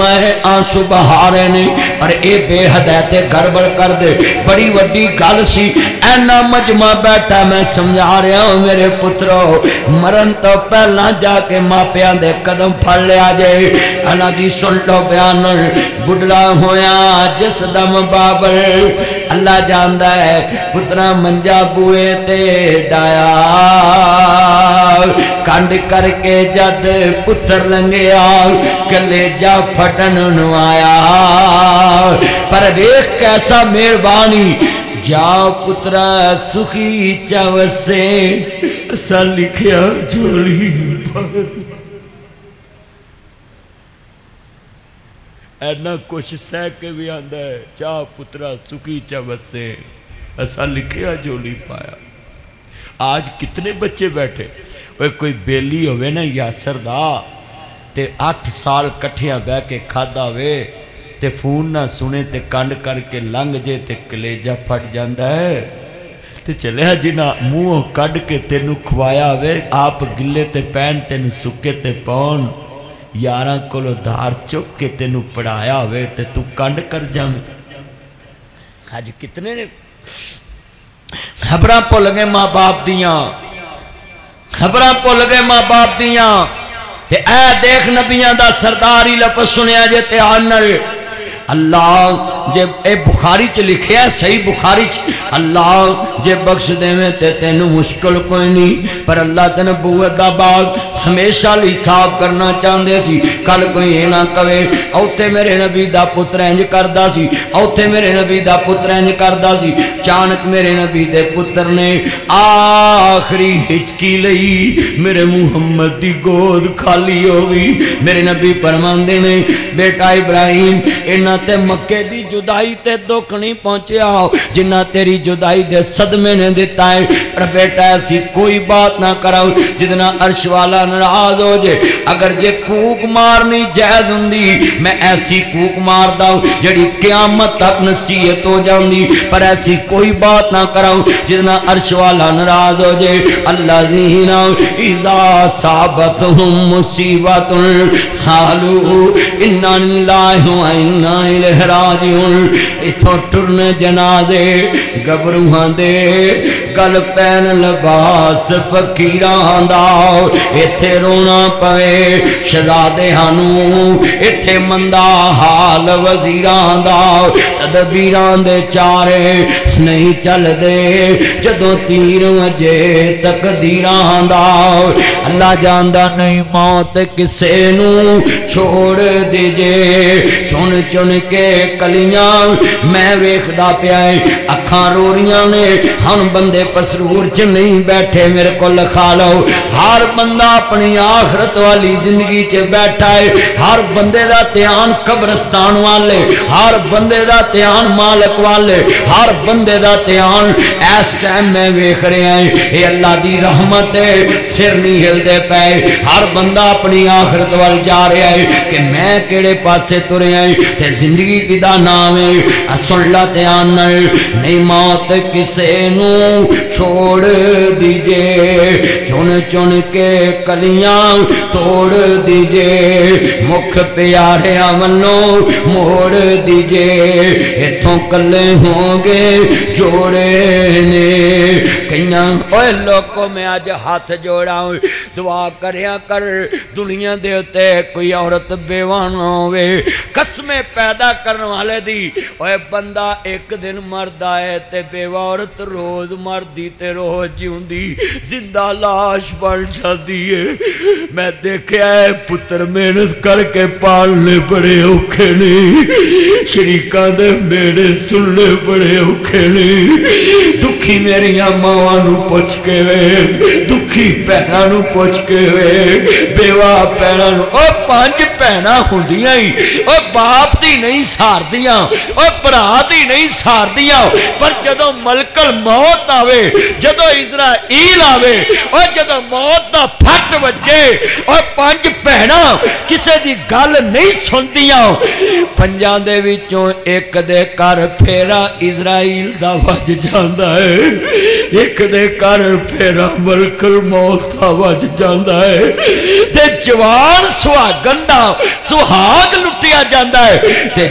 है आँसू बहा रहे ने, और ये बेहद गड़बड़ कर दे। बड़ी वड्डी गल सी, ऐना मजमा बैठा मैं समझा रहा हूँ, मेरे पुत्रो, मरण तो पहला जाके मापिया दे कदम फल लिया जे। अला जी सुन लो बयान बुढ़ला होया जिस दम बाबर अल्लाह जानदा है पुत्रा मंजा बुए ते डाया कंड करके जद पुत्र लंघिया कलेजा फटन आया पर देख कैसा मेहरबानी जाओ पुत्रा सुखी चवसे असा लिखिया झोली पर कुछ सह के भी आंदा है। चाह पुत्रा सुखी चवसे ऐसा लिखिया झोली पाया। आज कितने बच्चे बैठे? वे कोई बेली होवे ना यासर ते अठ साल कट्ठिया बह के खादा वे। ते फ़ोन ना सुने ते कंड करके लंघ जे ते कलेजा फट जाता है। ते चलिया जिना मूँह कढ़ के तेन खवाया वे, आप गिले ते पैन तेन सुके ते पाउन यार को धार चुक के तेन पढ़ाया हो ते तू कंड कर जा अज कितने खबर भुल गए माँ बाप दिया खबर भुल गए माँ बाप दिया ते देख नबिया का सरदार ही लफ सुनिया जे ध्यान अल्लाह जे ए बुखारी च लिखे सही बुखारी च। अल्लाह जे बख्श देवे ते तेन मुश्किल कोई नहीं पर अल्लाह तेन बुवत का बाग हमेशा लिए साफ़ करना चाहते सी। कल कोई ये ना कवे उत्थे मेरे नबी का पुत्र इंज करता सी। उत्थे मेरे नबी का पुत्र इंज करता सी। अचानक मेरे नबी के पुत्र ने आखिरी हिचकी ली मेरे मुहम्मद की गोद खाली हो गई मेरे नबी परमाते ने, बेटा इब्राहिम, इन्हों मक्के की जुदाई ते दुख नहीं पहुँचा जिन्ना तेरी जुदाई दे सदमे ने दिता है, पर बेटा, ऐसी कोई बात ना कराओ जितना अर्श वाला नाराज़ हो जाए अगर जे कूक मारनी जायज़ होंगी मैं ऐसी कूक मार दू जी क्यामत तक नसीहत हो जाती पर ऐसी कोई बात ना कराओ जितना अर्श वाला नाराज़ हो जाए अल्लाह जी। ना इजा साबत हूँ मुसीबत हालू। इन्ना लाहू इन्ना लहराज हो इलहराज इथों टुरन जनाजे गबरूहां दे गल पैन लिबास फकीरां दा इथे रोना पवे शहजादे इथे मंदा हाल वजीरां दा तदबीरां दे चारे नहीं चलदे जदों तीर वजे तकदीरां दा अल्लाह जानदा नहीं मौत किसे छोड़ दीजे चुन चुन के कलियाँ मैं वेखदा पिया अखा रो रही ने हम बंदे पसरूर च नहीं बैठे मेरे को लिखा लो हर बंदा अपनी आखरत वाली ज़िंदगी च बैठा है हर बंदे का ध्यान कब्रस्तान वाले हर बंदे का ध्यान मालक वाले हर बंदे का ध्यान इस टाइम मैं वेख रहा है ये अल्लाह की रहमत है सिर नहीं हिलते पे हर बंदा अपनी आखरत वाल जा रहा है कि मैं केड़े पासे तुरया है ज़िंदगी किदा नाम है मौत किसे छोड़ दीजे। चुन चुन के कलियाँ तोड़ दीजे। मुख प्यारे वनो मोड़ दीजे। इथों कले होंगे जोड़े ने। ओए लोगों, में अज हाथ जोड़ा दुआ कर, दुनिया उत्ते कोई औरत बेवान होवे। कसमें पैदा करने वाले ओए बंदा एक दिन मरदा है ते बेवा औरत रोज मरदी ते रोज जीउंदी ज़िंदा लाश बन जाती है मैं देखा है पुत्र मेहनत करके पालने बड़े औखे ने शरीका दे मेरे सुनने बड़े औखे ने दुखी मेरिया मावा पुछ के वे दुखी भैन पुछ के वे बेवा भैन पाँच भैन होंदिया ही बाप दी नहीं सारदियाँ भरा दी नहीं सारदियाँ पर जदों मलकल मौत आवे जदों इजराइल आवे और जदों मौत का फट बजे और पाँच भैन किसी की गल नहीं सुनदियाँ पंजा दे विचों एक दे घर फेरा इजराइल का वज जाता है एक दे घर फेरा मलकल मौत का वज जाता है जवान सुहागन का सुहाग लुटिया जाता है ते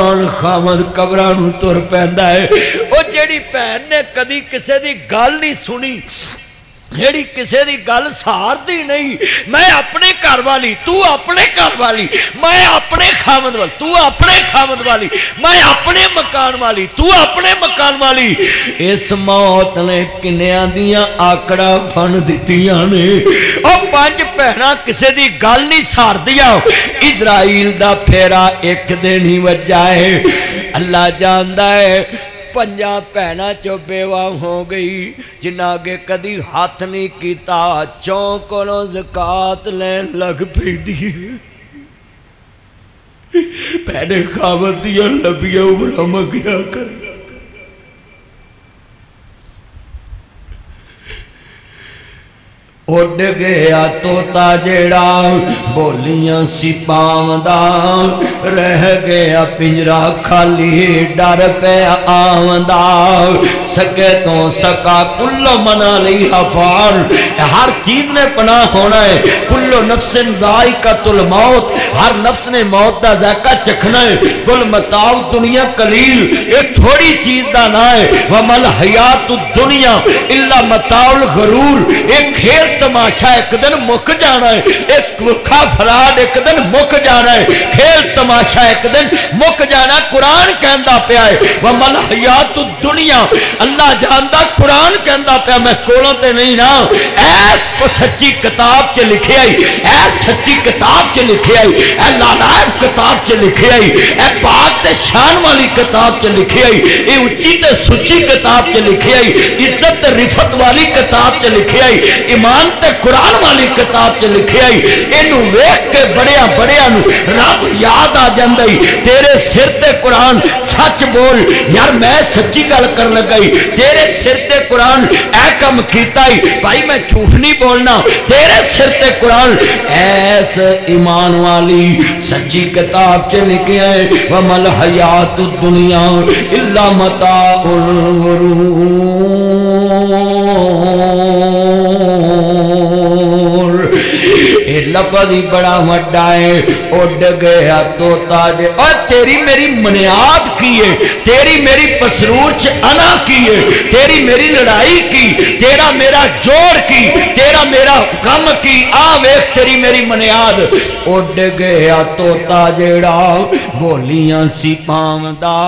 जवान खामद कबर तुर पैदा है वो जी भैन ने कभी किसी की गल नहीं सुनी ਜਿਹੜੀ ਕਿਸੇ ਦੀ ਗੱਲ ਸਾਰਦੀ ਨਹੀਂ ਮੈਂ ਆਪਣੇ ਘਰ ਵਾਲੀ ਤੂੰ ਆਪਣੇ ਘਰ ਵਾਲੀ ਮੈਂ ਆਪਣੇ ਖਾਮਦ ਵਾਲੀ ਤੂੰ ਆਪਣੇ ਖਾਮਦ ਵਾਲੀ ਮੈਂ ਆਪਣੇ ਮਕਾਨ ਵਾਲੀ ਤੂੰ ਆਪਣੇ ਮਕਾਨ ਵਾਲੀ ਇਸ ਮੌਤ ਨੇ ਕਿੰਨਿਆਂ ਦੀਆਂ ਆਕੜਾ ਫਣ ਦਿੱਤੀਆਂ ਨੇ ਉਹ ਪੰਜ ਭੈਣਾਂ ਕਿਸੇ ਦੀ ਗੱਲ ਨਹੀਂ ਸਾਰਦੀਆਂ ਇਜ਼ਰਾਈਲ ਦਾ ਫੇਰਾ ਇੱਕ ਦਿਨ ਹੀ ਵੱਜਾ ਹੈ ਅੱਲਾ ਜਾਣਦਾ ਹੈ ਪੰਜਾਂ ਭੈਣਾਂ ਚੋਂ ਬੇਵਾ ਹੋ ਗਈ ਜਿਨ੍ਹਾਂ ਅਗੇ ਕਦੀ ਹੱਥ ਨਹੀਂ ਕੀਤਾ ਚੌਂ ਕੋਲੋਂ ਜ਼ਕਾਤ ਲੈਣ ਲੱਗ ਪੈਂਦੀ ਭੈਣੇ ਖਾਵਤ ਦੀਆਂ ਲੰਬੀਆਂ ਉਮਰਾਂ ਮੰਗਿਆ ਕਰ उड गया तोता जेड़ा बोलियाँ सी पावदा रह गया पिंजरा खाली डर पे आवदा सके तो सका कुल्लो मना ली हफाल हर चीज़ ने पनाह होना है कुल्लो नफ्स जाय का तुल मौत हर नफ्स ने मौत का जायका चखना है कुल मताव दुनिया कलील ये थोड़ी चीज़ का ना है वमल हयात दुनिया इला मताउल गरूर ये खेल तमाशा एक दिन मुक जाना है, एक भुखा फराड एक दिन मुक जाना है। खेल तमाशा एक दिन मुक जाना, कुरान कहता पाया है। वमल हयात दुनिया, अल्लाह जानता कुरान कहता पाया, मैं कोलों ते नहीं ना। ऐस को सच्ची किताब च लिखे आई, ऐस सच्ची किताब च लिखे आई, ऐ लालायब किताब च लिखे आई, ऐ पाक ते शान वाली किताब च लिखे आई ये उच्ची ते सुच्ची किताब च लिखे आई, इज़्ज़त ते रिफत वाली किताब च लिखे आई, ईमान ते कुरान वाली किताब च लिखे आई इन वेख के बड़िया बड़िया रब याद आ जाता तेरे सिर ते कुरान सच बोल, यार मैं सच्ची गल कर लगाई तेरे सिर ते कुरान ऐ कम किया भाई मैं झूठ नहीं बोलना, तेरे सिर ते कुरान ऐस ईमान वाली सच्ची किताब च लिखे है वमल हयात दुनिया इल्ला मता लफज ही बड़ा वड्डा है। उड गया तोता जे और तेरी मेरी मनियाद की है। तेरी मेरी पसरूर च अना की है। तेरी मेरी लड़ाई की, तेरा मेरा जोड़ की, तेरा मेरा कम की। आ वेख तेरी मेरी मनियाद। उड गया तोता जेड़ा बोलियाँ सी पावदा।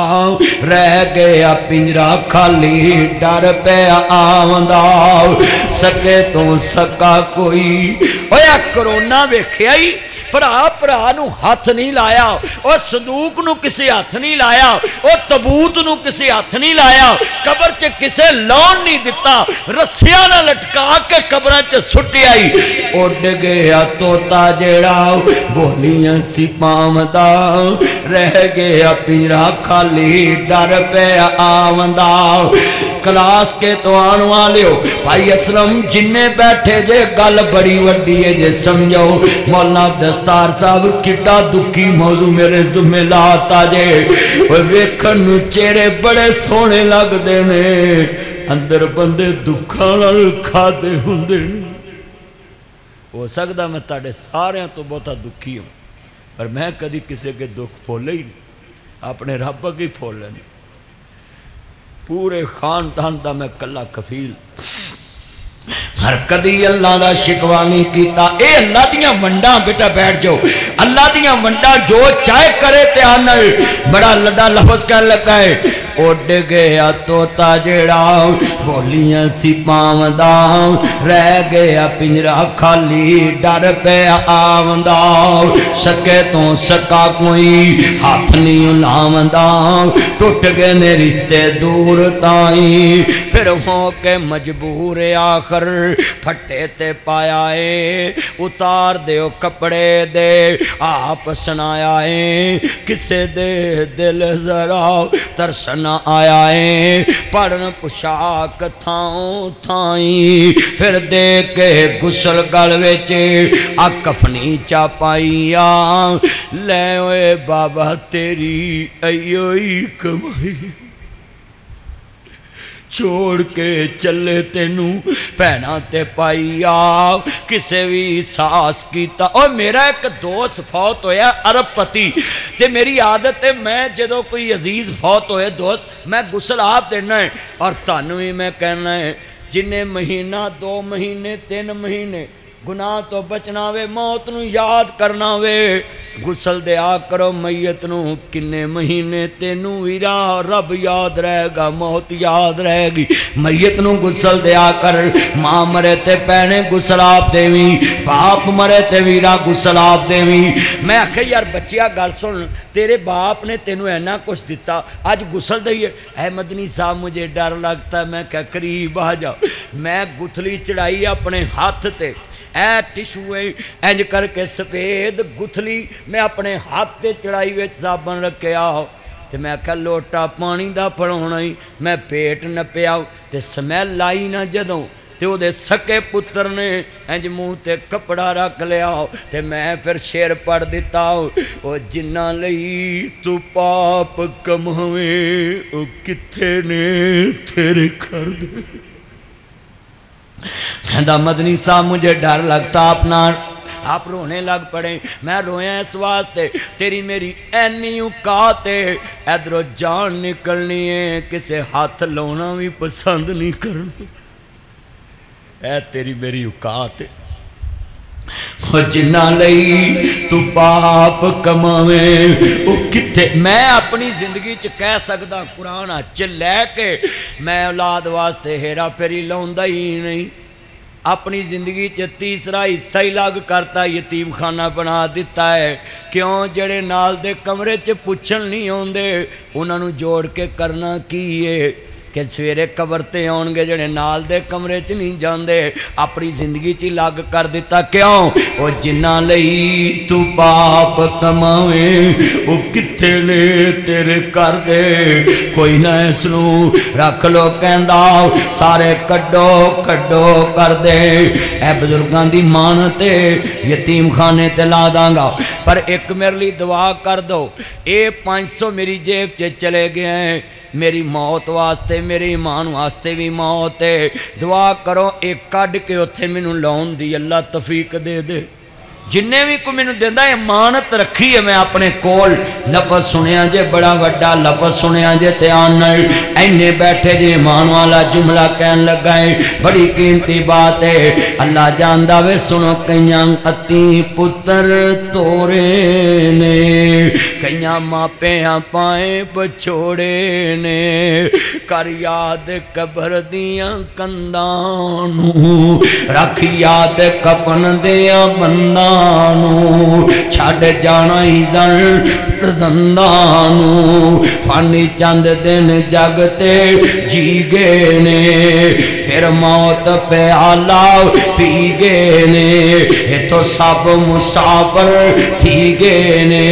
रह गया पिंजरा खाली। डर पे आवदा। सके तो सका कोई। ओया करोना वेख्या ही ਭਰਾ भरा हथ नहीं लाया, और संदूक किसी हथ नहीं लाया, और तबूत न किसी हथ नहीं लाया, कबर च किसी लौन नहीं दिता रस्सिया ना लटका के कबर च सुट आई। उड गया तोता जड़ा बोलिया सिपाव रह गया पीरा खाली, डर पवदाओ कलास के तो आने वाले भाई असलम, जिन्हें बैठे जे गल बड़ी वी है जे समझो, मौलना दस्तार सा साहब कि दुखी मौजू मेरे जुम्मे लाता जे। वेखन चेहरे बड़े सोने लगते ने। अंदर बंदे दुखा खाते होंगे हो सकता मैं ते सारे तो बहुता दुखी हूँ, पर मैं कभी किसी के दुख फोले ही नहीं। अपने रब अगे फोल लेने पूरे खानदान का मैं कला कफील। हर कदी अल्लाह का शिकवा नहीं किया अल्लाह दियाँ वंडा, बेटा बैठ जाओ। अल्लाह दियाँ वंडा जो चाहे करे ध्यान बड़ा लड्डा लफज कह लगा है। उड गया तोता जेड़ा बोलियाँ सी पावदा। रह गया पिंजरा खाली, डर पे आवदा। सके तो सका कोई, हाथ नहीं लावदा। टुट गए ने रिश्ते दूर ताई, फिर हो के मजबूर आखर फटे ते पाया है उतार दो कपड़े दे, आप सुनाया है किसे दे दिल जरा तरसन आया है पढ़न पोशाक थाओ थाई। फिर दे के गुसल गल बेच अकफनी चा पाइया ले ओए बाबा, तेरी अयोई ही छोड़ के चले तेनू भैन ते पाई आ किसे भी सास किया मेरा एक दोस्त फौत होया, अरबपति। मेरी आदत है, मैं जो कोई अज़ीज़ फौत हो दोस्त, मैं गुसल आप देना है। और तहु भी मैं कहना है, जिन्हें महीना, दो महीने, तीन गुनाह तो बचना वे मौत न याद करना वे गुसल दिया करो मैयत न किन्ने महीने तेनू वीरा रब याद रहेगा मौत याद रहेगी मैयत न गुसल दिया कर माँ मरे ते भैने गुसल आप देवी बाप मरे ते वीरा गुसल आप देवी मैं आख यार बच्चिया गल सुन तेरे बाप ने तेन इना कुछ दिता अज गुसल दईए है मदनी साहब मुझे डर लगता मैं क्या करीब आ जाओ मैं गुथली चढ़ाई अपने हाथ ਐ ਟਿਸ਼ੂ ਐ ਇੰਜ ਕਰਕੇ ਸਫੇਦ ਗੁਥਲੀ ਮੈਂ ਆਪਣੇ ਹੱਥ ਤੇ ਚੜਾਈ ਵਿੱਚ ਸਾਬਣ ਰੱਖਿਆ ਤੇ ਮੈਂ ਆਖਿਆ ਲੋਟਾ ਪਾਣੀ ਦਾ ਫੜਾਉਣਾ ਹੀ ਮੈਂ ਪੇਟ ਨਪਿਆ ਤੇ ਸਮੈਲ ਆਈ ਨਾ ਜਦੋਂ ਤੇ ਉਹਦੇ ਸਕੇ ਪੁੱਤਰ ਨੇ ਇੰਜ ਮੂੰਹ ਤੇ ਕਪੜਾ ਰੱਖ ਲਿਆ ਤੇ ਮੈਂ ਫਿਰ ਸ਼ੇਰ ਪੜ ਦਿੱਤਾ ਉਹ ਜਿੰਨਾ ਲਈ ਤੂੰ ਪਾਪ ਕਮਾਵੇਂ ਉਹ ਕਿੱਥੇ ਨੇ ਤੇਰੇ ਘਰ ਦੇ कहता मदनी साहब मुझे डर लगता अपना आप रोने लग पड़े मैं रोया इस वास्ते तेरी मेरी एनी औकात है इधरों जान निकलनी है किसे हाथ लाना भी पसंद नहीं करना ऐ तेरी मेरी औकात है जिन्ना तू पाप कमावे कितने मैं अपनी ज़िंदगी च कह सकता कुरान च लैके मैं औलाद वास्ते हेरा फेरी लाउंदा ही नहीं अपनी ज़िंदगी च तीसरा हिस्सा ही लग करता यतीम खाना बना दिता है क्यों जड़े नाल दे कमरे च पुछन नहीं आते उन्होंने जोड़ के करना की है कि सवेरे कबर ते आउणगे, जेड़े नाल दे कमरे च नहीं जाते अपनी ज़िंदगी च लग कर दिता क्यों? वो लई तू पाप कमावे वो किथे ने तेरे कर दे? कोई ना इसनू रख लो, कहंदा, सारे कड्डो कड्डो कर दे। बुज़ुर्गों की मान ते यतीम खाने ते ला दांगा। पर एक मेरे लिए दुआ कर दो ये पाँच सौ मेरी जेब च चले गए हैं मेरी मौत वास्ते, मेरे ईमान वास्ते भी मौत है। दुआ करो, एक कढ़ के उत्थे मैनू लाने की अल्लाह तफीक दे दे। जिन्हें भी कोई मैंने देता इमानत रखी है मैं अपने कोल। लफज सुनिया जे, बड़ा व्डा लफज सुनिया जे, ध्यान इन्ने बैठे जे ईमान वाला जुमला कह लगा है, बड़ी कीमती बात है। अल्लाह जानता वे, सुनो कई अति पुत्र तोरे ने। कई मापिया पाए बछोड़े ने, कर याद कबर दिया कंधा रख याद कपन दिया बंदा छड़ जाना ही जन फानी चंद दिन जगते जी गए ने, फिर मौत प्याला पी गए ने इतो सब मुसाफर थी गए ने,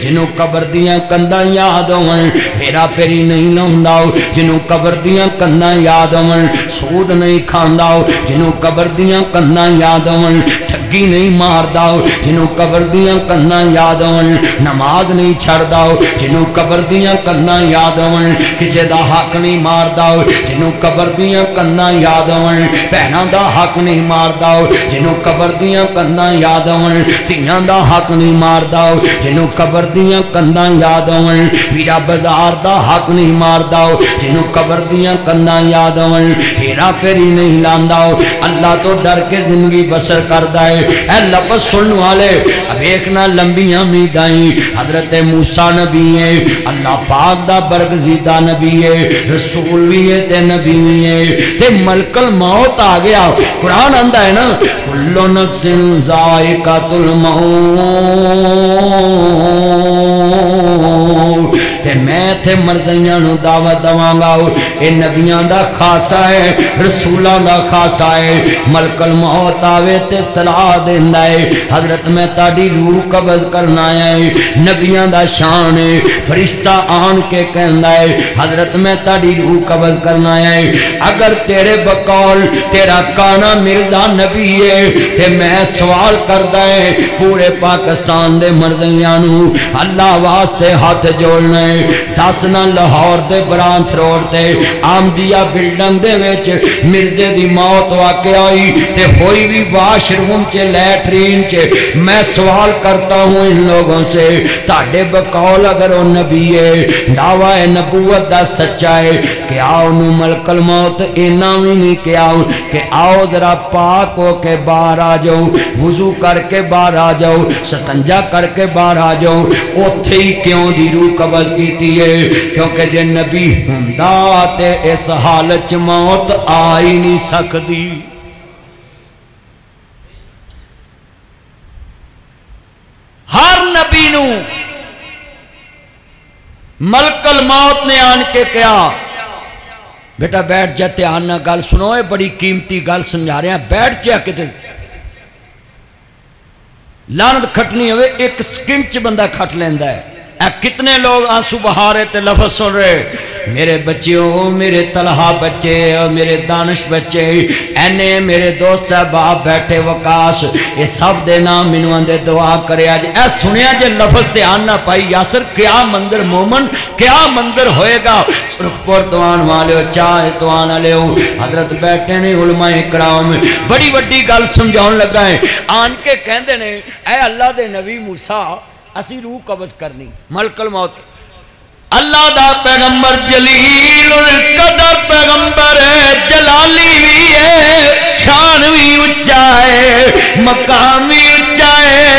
जिन्हों कबर दिया कंधा याद होवन फेरा फेरी नहीं लाउंदा जिन्हों कबर कंधा याद होवन सूद नहीं खांदा जिन्हों कबर कंधा याद होवन ठगी नहीं मारदा जिन्हों कबर कंधा याद आवन नमाज़ नहीं छड़दा जिन्हों कबर कंधा याद आवन किसी का हक नहीं मारदा जिन्हों कबर कंधा याद आवन भैनों का हक नहीं मारदा जिन्हों कबर कंधा याद आवन धियाँ का हक नहीं मारदा जिन्हों कबर दिया कंधा याद आवन वीरा बाज़ार का हक नहीं मारदा जिन्हों कबर दिया कंधा याद आवन हेरा फेरी नहीं लादा अल्लाह तो डर के ज़िंदगी बसर करता है। ए लफज सुन वाले वेखना लंबिया मीदाई। हज़रत मूसा नबी है। अल्लाह पाक दा बरगजीदा नबी है। रसूल भी है ते नबी भी है। ते मलकल मौत आ गया। कुरान आंदा है ना, कुल्लो नफ्सिन जायकातुल मौत। ते मैं थे मरजइया दावत दवांगा ये नबिया का खासा है रसूलों का खासा है मलकल मौत आवे ते तला देना है हज़रत मैं ताड़ी रूह कबज करना है नबिया का शान है फरिश्ता आन के कहना है हज़रत मैं ताड़ी रूह कबज करना है अगर तेरे बकौल तेरा काना मिर्ज़ा नबी है ते मैं सवाल करता है पूरे पाकिस्तान के मरजइया अल्लाह वास्ते हाथ जोड़ना है दस न लाहौर के ब्रांथ रोड ते, आमदिया बिल्डिंग मिर्जे दी मौत वाकई आई, ते होई भी वाशरूम च लैटरीन च। मैं सवाल करता हूँ इन लोगों से, ताडे बकौल अगर वो नबी है, दावा है नबूवत का सच्चा है, कि आओ मलकल मौत इना भी नहीं क्या कि आओ जरा पाक हो के बाहर आ जाओ वज़ू करके बाहर आ जाओ सतंजा करके बाहर आ जाओ उ क्यों दी रूह कबज की है, क्योंकि जे नबी हुंदा ते इस हालत च मौत आ ही नहीं सकती हर नबी नू मलकल मौत ने आन के कहा, बेटा बैठ जा, ध्यान ना गल सुनो ये बड़ी कीमती गल समझा रहे हैं, बैठ जा कि लानत खटनी हो एक सकिंट च बंदा खट लेंदा है। कितने लोग आँसू बहा रहे थे लफज सुन रहे मेरे बच्चों मेरे तलहा बच्चे, और मेरे दानिश बच्चे एने मेरे दोस्त है, बाप बैठे वकाश। ये सब दे नाम मैनू आंदे दुआ करे अज ए सुनिया जे लफज ध्यान ना पाई, यासर, क्या मंदिर मोमन, क्या मंदिर होएगा? सुरखपुर तवान वाले चाह तवान वाले हज़रत बैठे ने उलमाए कराम बड़ी वड्डी गल समझाउन लगा है। आन के ए अल्लाह दे नबी मूसा असी रूह कब्ज करनी। मलकल मौत। अल्लाह दा पैगंबर जलील कदर पैगंबर है, जलाली भी है, शान भी उच्चा है मकाम भी उच्चा है,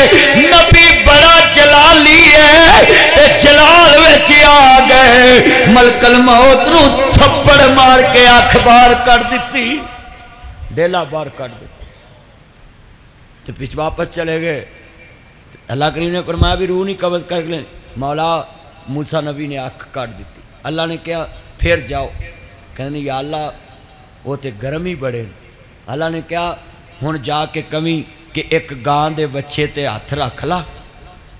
नबी बड़ा जलाली है, ते जलाल विच आ गए। मलकल मौत थप्पड़ मार के अख बाहर कर दी डेला बाहर कर दी तो पिछ वापस चले गए। अल्लाह करीम ने फरमाया भी रूह नहीं, कब्ज कर ले। मौला मूसा नबी ने अख काट दी। अल्लाह ने कहा, फिर जाओ। कहने या अल्लाह, वो तो गर्म ही बड़े अल्लाह ने कहा हूँ जाके कमी कि एक गां के बच्चे ते हथ रख ला,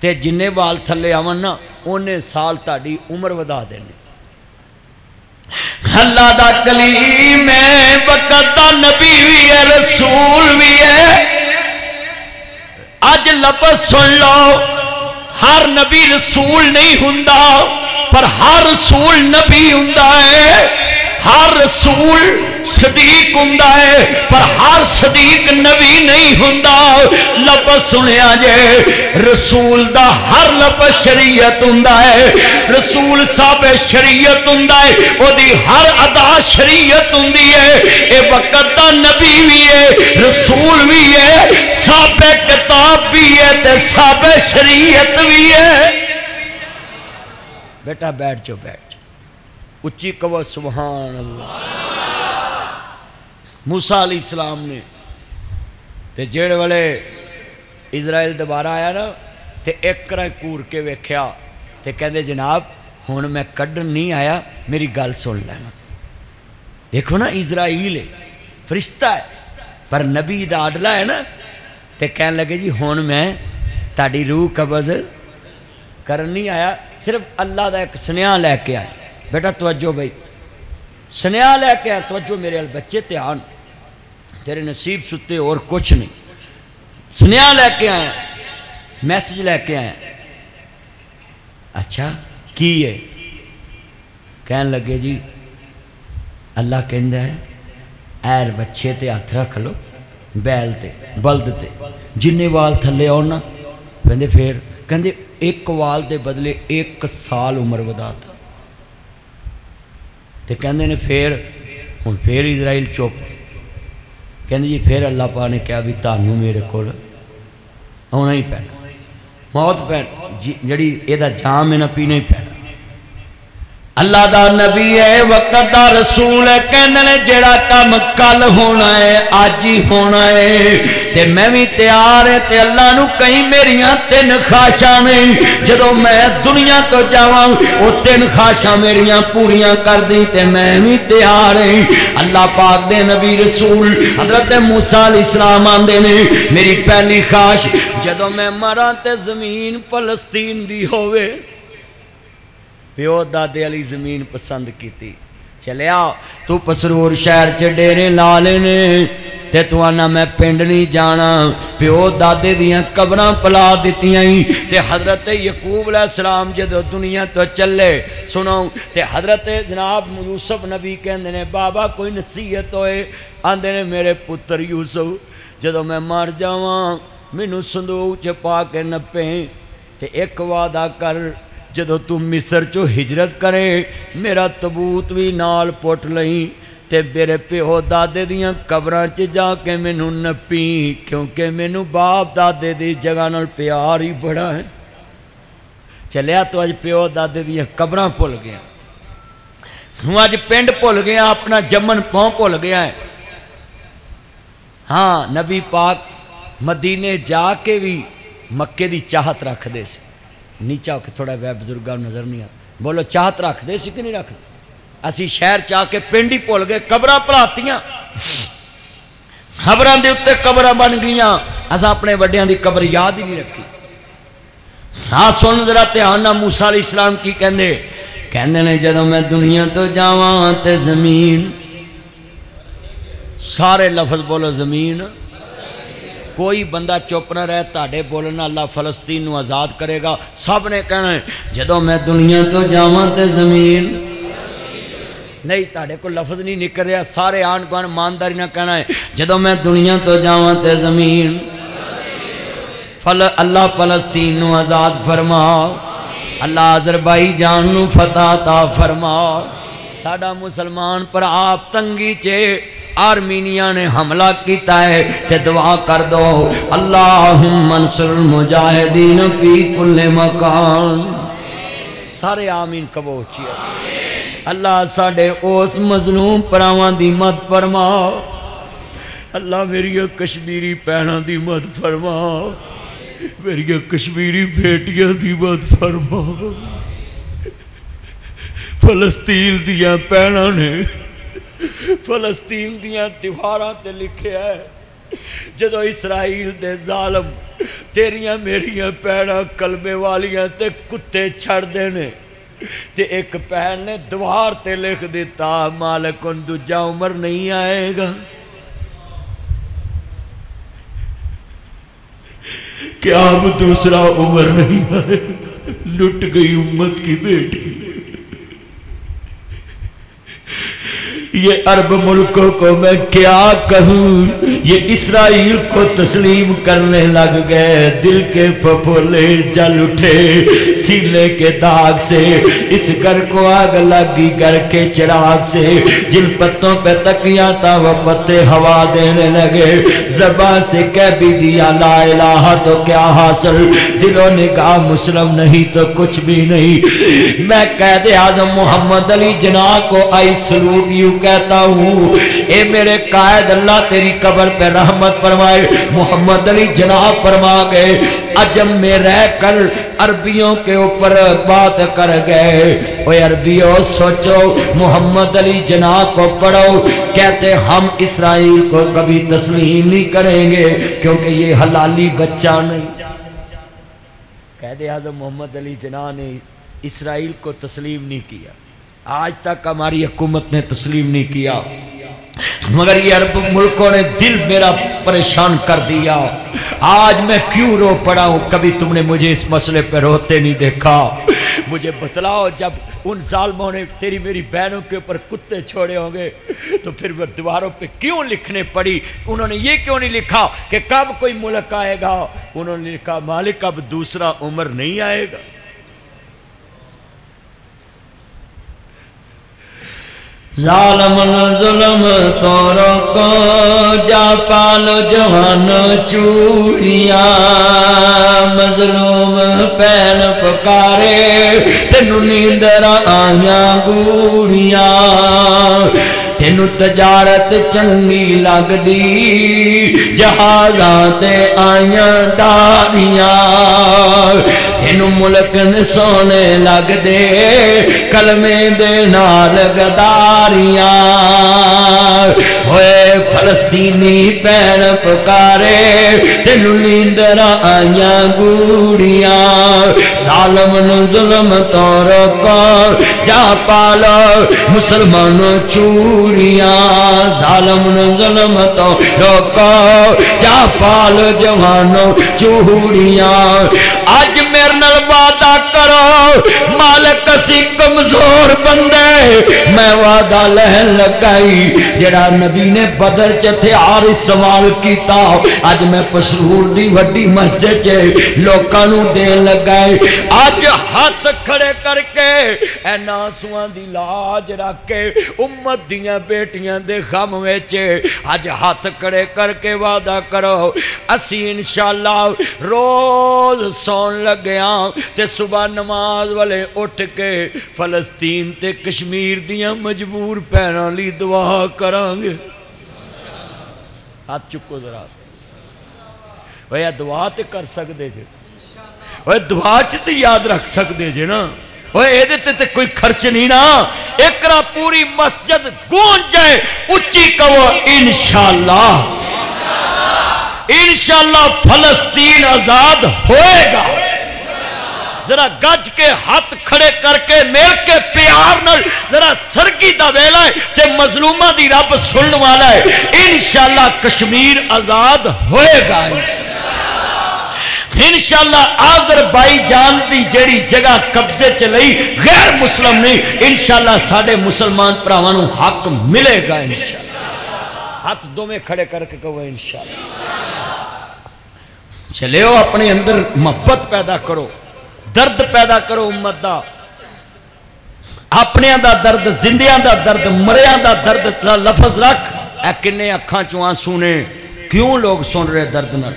ते जिन्ने वाल थले आवन ना, उन्ने साल ताड़ी उम्र वधा देने। अल्लाह का कलीम है, वकत नबी भी है, रसूल भी है। अज लफज सुन लो, हर नबी रसूल नहीं हुंदा, पर हर रसूल नबी हुंदा है। हर रसूल सदीक है, पर हर सदीक नबी नहीं हुंदा। लफज सुनिया जे, रसूल दा हर लफज शरीयत है। रसूल साहब शरीयत है हर अदा शरीयत है। वक्त दा नबी भी है, रसूल भी है, साबे किताब भी है साबे शरीयत भी है। बेटा बैठ जाओ बैठ। उच्ची कवो सुबहान अल्लाह मूसा अली इस्लाम ने, ते जेड़े वाले इजराइल दोबारा आया ना, ते एक करा कूर के वेख्या, ते कहते जनाब हूँ मैं कढ़न नहीं आया, मेरी गल सुन लेना। देखो ना, इजराइल है, फरिश्ता है, पर नबी आडला है ना, ते कह लगे, जी हूँ मैं ताड़ी रूह कबज कर नहीं आया, सिर्फ़ अल्लाह का एक सुनेहा लैके आया। बेटा, तवज्जो भाई। स्नेहा लैके आ तवज्जो मेरे अल बच्चे, ध्यान। तेरे नसीब सुते और कुछ नहीं। स्नेहा लैके आया मैसेज लैके आया अच्छा की है? कह लगे जी, अल्लाह कहता है, ऐर बच्चे ते हथ रख लो, बैल ते, बल्द ते। जिन्ने वाल थले आना कहते फिर कहते एक वाल के बदले एक साल उम्र बधा ਤੇ ਕਹਿੰਦੇ ਨੇ ਫਿਰ ਹੁਣ ਫਿਰ ਇਜ਼ਰਾਈਲ ਚੁੱਪ ਕਹਿੰਦੇ ਜੀ ਫਿਰ ਅੱਲਾਹ ਪਾ ਨੇ ਕਿਹਾ ਵੀ ਤੁਹਾਨੂੰ ਮੇਰੇ ਕੋਲ ਆਉਣਾ ਹੀ ਪੈਣਾ ਮੌਤ ਪੈ ਜਿਹੜੀ ਇਹਦਾ ਜਾਮ ਹੈ ਨਾ ਪੀਣਾ ਹੀ ਪੈਣਾ अल्लाह का नबी है वक्त का रसूल है कहते जड़ा कम कल होना है अज ही होना है ते मैं भी तैयार है, ते अल्लाह नु कहीं मेरिया तीन खाशा नहीं जो मैं दुनिया तो जावा वो तीन खाशा मेरिया पूरिया कर दी ते मैं भी तैयार है। अल्लाह पाक दे नबी रसूल, हज़रत मूसा इस्लाम आंदे ने, मेरी पहली खाश जो मैं मरा ते ज़मीन फलस्तीन दी होवे, प्यो दादे वाली ज़मीन पसंद की चलिया तू पसरूर शहर च डेरे ला लेने ਤੇ ਤੂੰ ਆਨਾ ਮੈਂ ਪਿੰਡ ਨਹੀਂ ਜਾਣਾ ਪਿਓ ਦਾਦੇ ਦੀਆਂ ਕਬਰਾਂ ਪਲਾ ਦਿੱਤੀਆਂ ਹੀ ਤੇ ਹਜ਼ਰਤ ਯਕੂਬ ਅਲੈਹਿਸਲਾਮ ਜਦੋਂ ਦੁਨੀਆ ਤੋਂ ਚੱਲੇ ਸੁਣੋ ਤੇ ਹਜ਼ਰਤ ਜਨਾਬ ਯੂਸਫ ਨਬੀ ਕਹਿੰਦੇ ਨੇ ਬਾਬਾ ਕੋਈ ਨਸੀਹਤ ਹੋਏ ਆਂਦੇ ਨੇ ਮੇਰੇ ਪੁੱਤਰ ਯੂਸਫ ਜਦੋਂ ਮੈਂ ਮਰ ਜਾਵਾਂ ਮੈਨੂੰ ਸੰਦੂਕ ਚ ਪਾ ਕੇ ਨੱਪੇ ਤੇ ਇੱਕ ਵਾਦਾ ਕਰ ਜਦੋਂ ਤੂੰ ਮਿਸਰ ਚੋਂ ਹਿਜਰਤ ਕਰੇ ਮੇਰਾ ਤਬੂਤ ਵੀ ਨਾਲ ਪੁੱਟ ਲਈ ਤੇ ਮੇਰੇ ਪਿਓ ਦਾਦੇ ਦੀਆਂ ਕਬਰਾਂ 'ਚ ਜਾ ਕੇ ਮੈਨੂੰ ਨੱਪੀ ਕਿਉਂਕਿ ਮੈਨੂੰ ਬਾਪ ਦਾਦੇ ਦੀ ਜਗ੍ਹਾ ਨਾਲ ਪਿਆਰ ਹੀ ਬੜਾ ਹੈ ਚੱਲਿਆ ਤੂੰ ਅੱਜ ਪਿਓ ਦਾਦੇ ਦੀਆਂ ਕਬਰਾਂ ਭੁੱਲ ਗਿਆ ਤੂੰ ਅੱਜ ਪਿੰਡ ਭੁੱਲ ਗਿਆ ਆਪਣਾ ਜੰਮਨ ਪੌਂ ਭੁੱਲ ਗਿਆ ਹੈ ਹਾਂ ਨਬੀ ਪਾਕ ਮਦੀਨੇ ਜਾ ਕੇ ਵੀ ਮੱਕੇ ਦੀ ਚਾਹਤ ਰੱਖਦੇ ਸੀ ਨੀਚਾ ਹੋ ਕੇ ਥੋੜਾ ਵੈ ਬਜ਼ੁਰਗਾਂ ਨੂੰ ਨਜ਼ਰ ਨਹੀਂ ਆ ਬੋਲੋ ਚਾਹਤ ਰੱਖਦੇ ਸੀ ਕਿ ਨਹੀਂ ਰੱਖਦੇ ਅਸੀਂ ਸ਼ਹਿਰ ਚ ਆ ਕੇ ਪਿੰਡ ਹੀ ਭੁੱਲ ਗਏ ਕਬਰਾਂ ਭਰਾਤੀਆਂ ਖਬਰਾਂ ਦੇ ਉੱਤੇ ਕਬਰਾਂ ਬਣ ਗਈਆਂ ਅਸਾਂ ਆਪਣੇ ਵੱਡਿਆਂ ਦੀ ਕਬਰ ਯਾਦ ਹੀ ਨਹੀਂ ਰੱਖੀ ਹਾਂ ਸੁਣ ਜ਼ਰਾ ਧਿਆਨ ਨਾਲ ਮੂਸਾ ਅਲੀ ਇਸਲਾਮ ਕੀ ਕਹਿੰਦੇ ਕਹਿੰਦੇ ਨੇ ਜਦੋਂ ਮੈਂ ਦੁਨੀਆ ਤੋਂ ਜਾਵਾਂ ਤੇ ਜ਼ਮੀਨ ਸਾਰੇ ਲਫ਼ਜ਼ ਬੋਲੋ ਜ਼ਮੀਨ ਕੋਈ ਬੰਦਾ ਚੁੱਪ ਨਾ ਰਹੇ ਤੁਹਾਡੇ ਬੋਲਣ ਨਾਲ ਅੱਲਾ ਫਲਸਤੀਨ ਨੂੰ ਆਜ਼ਾਦ ਕਰੇਗਾ ਸਭ ਨੇ ਕਹਿਣਾ ਜਦੋਂ ਮੈਂ ਦੁਨੀਆ ਤੋਂ ਜਾਵਾਂ ਤੇ ਜ਼ਮੀਨ ਨਹੀਂ ਤੁਹਾਡੇ ਕੋਲ ਲਫ਼ਜ਼ ਨਹੀਂ ਨਿਕਲ ਰਿਹਾ ਸਾਰੇ ਆਣ ਗੁਆਂਢ ਇਮਾਨਦਾਰੀ ਨਾਲ ਕਹਿਣਾ ਹੈ ਜਦੋਂ ਮੈਂ ਦੁਨੀਆ ਤੋਂ ਜਾਵਾਂ ਤੇ ਜ਼ਮੀਨ ਫਲ ਅੱਲਾ ਫਲਸਤੀਨ ਨੂੰ ਆਜ਼ਾਦ ਫਰਮਾ ਅੱਲਾ ਅਜ਼ਰਬਾਈਜਾਨ ਨੂੰ ਫਤਹ ਤਾ ਫਰਮਾ ਸਾਡਾ ਮੁਸਲਮਾਨ ਪਰ ਆਪ ਤੰਗੀ 'ਚ ਆਰਮੀਨੀਆ ਨੇ ਹਮਲਾ ਕੀਤਾ ਹੈ ਤੇ ਦੁਆ ਕਰ ਦੋ ਅੱਲਾਹੁਮ ਮਨਸੁਰ ਮੁਜਾਹਿਦੀਨ ਫੀ ਕੁੱਲ ਮਕਾਨ ਸਾਰੇ ਆਮੀਨ ਕਬੋ ਉੱਚੀ अल्लाह साढ़े उस मजलूम भरावान की मत फरमाओ अल्लाह मेरी कश्मीरी भैन की मत फरमाओ मेरी कश्मीरी बेटिया की मत फरमाओ फलस्तीन दिया भैन ने फलस्तीन दिया त्योहारा ते है जो इसराइल दे जालम तेरिया मेरिया भैन कलमे वालिया ते कुत्ते छड़ देने ਤੇ ਇੱਕ ਭੈਣ ਨੇ ਦੀਵਾਰ ਤੇ ਲਿਖ ਦਿੱਤਾ ਮਾਲਕ ਨੂੰ ਦੂਜਾ ਉਮਰ ਨਹੀਂ ਆਏਗਾ क्या अब दूसरा उम्र नहीं आए लुट गई उम्मत की बेटी ये अरब मुल्कों को मैं क्या कहूँ? ये इसराइल को तस्लीम करने लग गए। दिल के फफोले जल उठे सीले के दाग से। इस घर को आग लगी घर के चिराग से। जिन पत्तों पे तकिया था वह पत्ते हवा देने लगे। जबान से कह भी दिया, ला इलाहा तो क्या हासिल? दिलों ने कहा मुस्लिम नहीं तो कुछ भी नहीं। मैं कैद आज़म मोहम्मद अली जना को आई सलूट यू कहता हूँ, ए मेरे कायद, अल्लाह तेरी कबर पे रहमत फरमाए, मोहम्मद अली जनाब फरमा गए, अजम में रह कर अरबियों के ऊपर बात कर गए। ओए अरबियों, सोचो, मोहम्मद अली जनाब को पढ़ो, कहते, हम इसराइल को कभी तस्लीम नहीं करेंगे, क्योंकि ये हलाली बच्चा नहीं। कहते आज़म, मोहम्मद अली जना ने इसराइल को तस्लीम नहीं किया। आज तक हमारी हुकूमत ने तस्लीम नहीं किया। मगर ये अरब मुल्कों ने दिल मेरा परेशान कर दिया। आज मैं क्यों रो पड़ा हूँ? कभी तुमने मुझे इस मसले पर रोते नहीं देखा। मुझे बतलाओ, जब उन जालमों ने तेरी मेरी बहनों के ऊपर कुत्ते छोड़े होंगे तो फिर वो दीवारों पे क्यों लिखने पड़ी? उन्होंने ये क्यों नहीं लिखा कि कब कोई मुल्क आएगा? उन्होंने लिखा, मालिक, अब दूसरा उम्र नहीं आएगा। जालमन जुलम तो रोको जा जवान चूड़िया। मजलूम पैन पकारे तेन नींदर आया गूड़िया। तेनू तजारत चंगी लगदी। जहाजा ते आया डारियाँ। तेनू मुल्क सोने लगदे, कलमे दे नाल गदारियाँ। होए फलस्तीनी पैन पुकारे, तेन नींदर आईया गूड़िया जालम जुलम तो रोको, जा पालो, मुसलमानों चूड़िया चूड़ियाँ जालम जुलम तो रोको जा पाल जवानो चूड़िया। अज मेरे नाल वादा करो, मालिक असी कमज़ोर बंदे। मैं वादा लहन लगाई, जड़ा नबी ने बदर च हथियार इस्तेमाल किया अज मैं पसरूर दी वड्डी मस्जिद च लोकां देन लगाए अज हाथ खड़े करके एना आंसुआं दी लाज रख के, उम्मत दियाँ बेटियाँ दे गम विच। अज हाथ खड़े करके वादा करो। असी इंशाल्लाह रोज सौन लग्या ते सुबह नमाज़ वाले उठ के फलस्तीन ते कश्मीर दियाँ मजबूर भैनों ली दुआ करांगे। हाथ चुको जरा। भैया दुआ तो कर सकते जे। दुआ च तो याद रख सकते जे ना। कोई खर्च नहीं ना। एक पूरी मस्जिद गूंज जाए, उच्ची कहो इनशाला इनशाला फलस्तीन आज़ाद होएगा। जरा गज के हाथ खड़े करके मिल के प्यार न जरा सरगी का वेला है ते मजलूमा की रब सुनने वाला है। इनशाला कश्मीर आज़ाद होएगा। इनशाला आजर बाई जान की जड़ी जगह कब्जे च ली गैर मुस्लिम नहीं इनशाला साढ़े मुसलमान भरावान हक मिलेगा इनशाला। हाथ दोवें खड़े करके कहो इनशाला। चलियो अपने अंदर मोहब्बत पैदा करो। दर्द पैदा करो उम्मत का अपने का दर्द जिंदिया का दर्द मरिया का दर्द लफज रख ए किन्ने अखा चो आँसू ने क्यों लोग सुन रहे दर्द न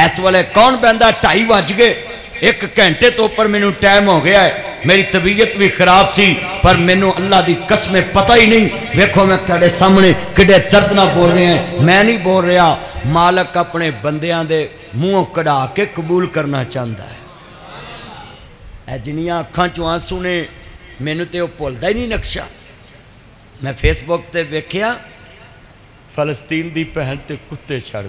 इस वे कौन बहता ढाई बज गए एक घंटे तो उपर मैं टाइम हो गया है मेरी तबीयत भी खराब सी पर मैनू अल्लाह की कसम पता ही नहीं वेखो मैं तेरे सामने कि दर्द ना बोल रहे हैं मैं नहीं बोल रहा मालक अपने बंदियाँ दे मुँह कढ़ा के कबूल करना चाहता है जिनिया अखा चो आँसू ने मैनू तो भुलता ही नहीं नक्शा मैं फेसबुक पर वेख्या फलस्तीन की भैन तो कुत्ते छड़